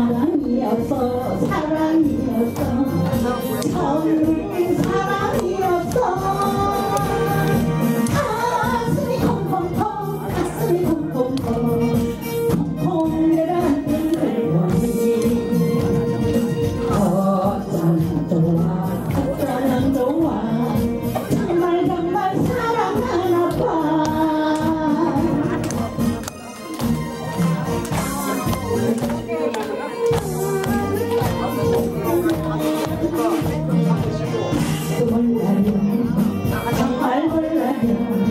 사랑이었어 사랑이었어. 처음 可以